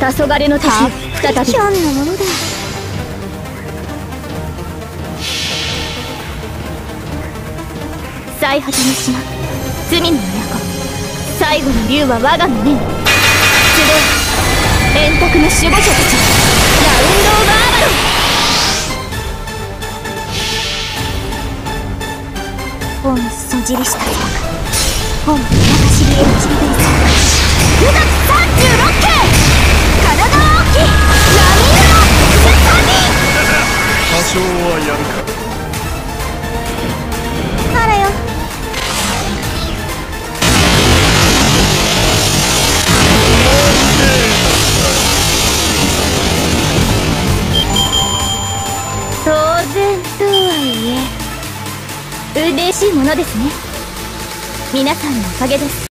黄昏の時再びひょんなものだ最果ての島罪の都最後の竜は我が胸に。集え円卓の守護者たちラウンド・オブ・アーバロン本そじりした様本中知りへ導いさ多少はやるか。あらよ。当然とはいえ嬉しいものですね。皆さんのおかげです